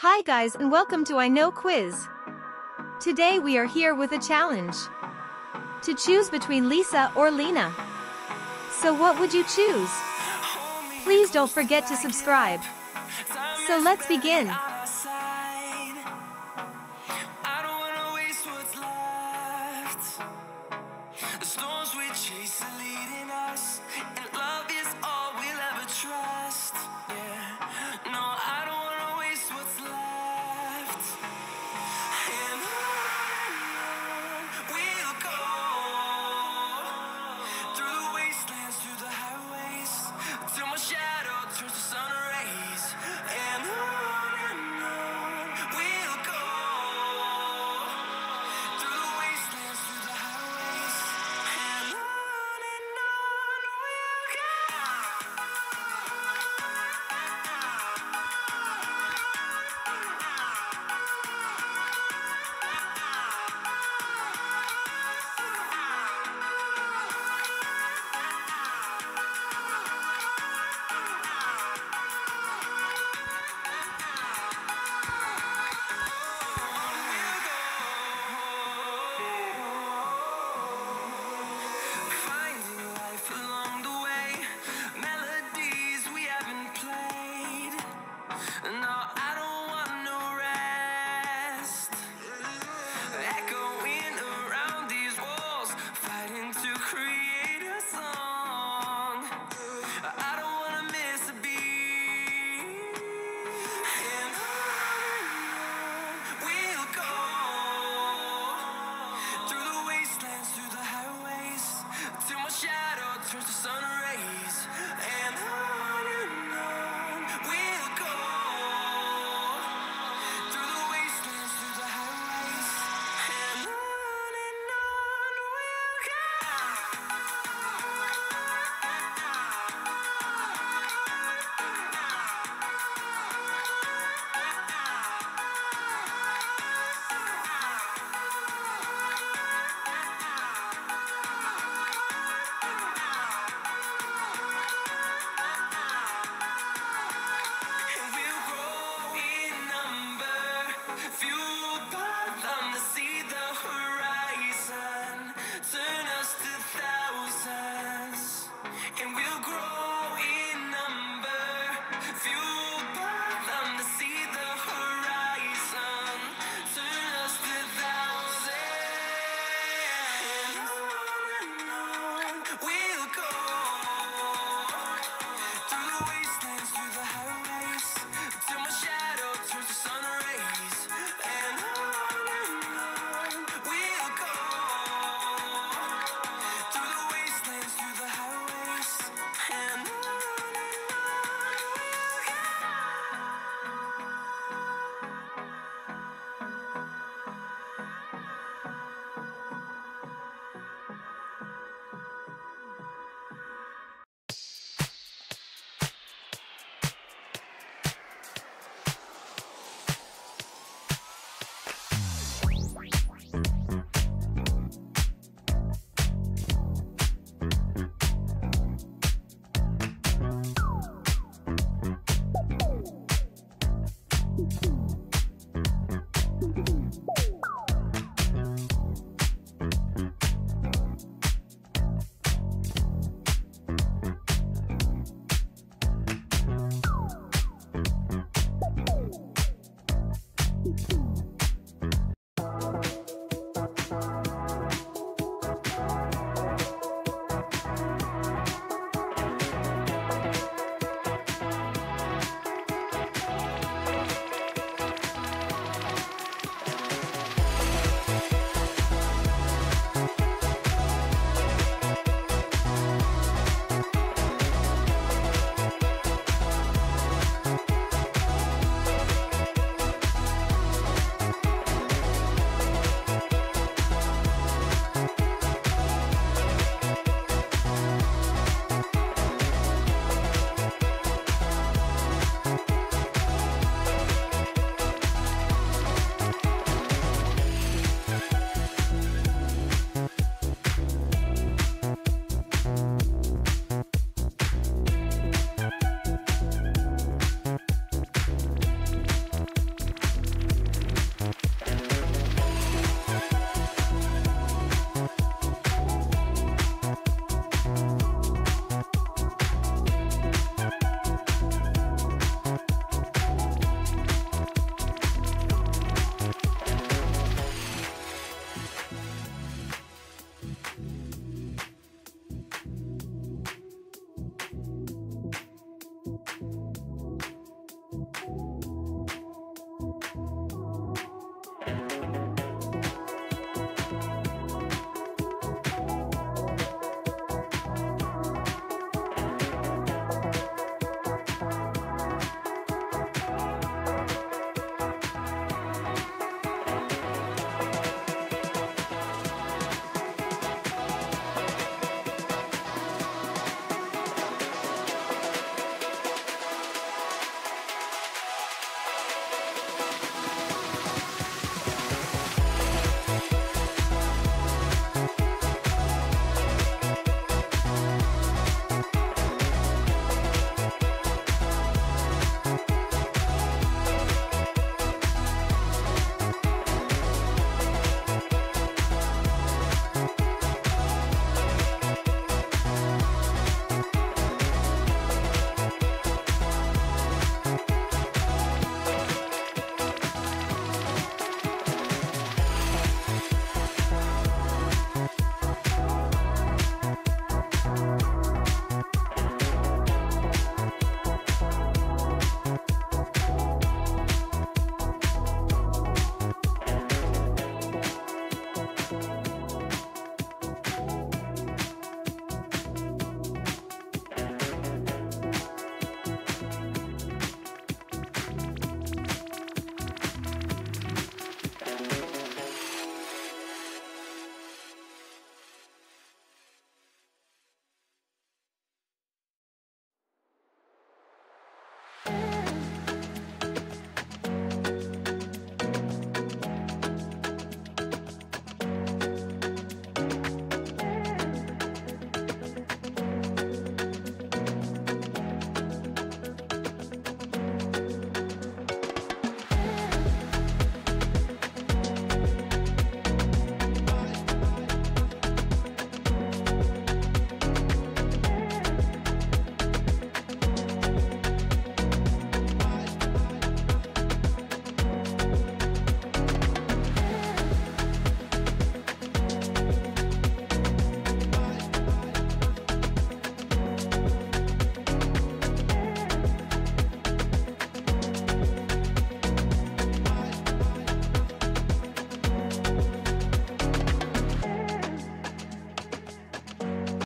Hi guys and welcome to I Know Quiz. Today we are here with a challenge. To choose between Lisa or Lena. So what would you choose? Please don't forget to subscribe. So let's begin.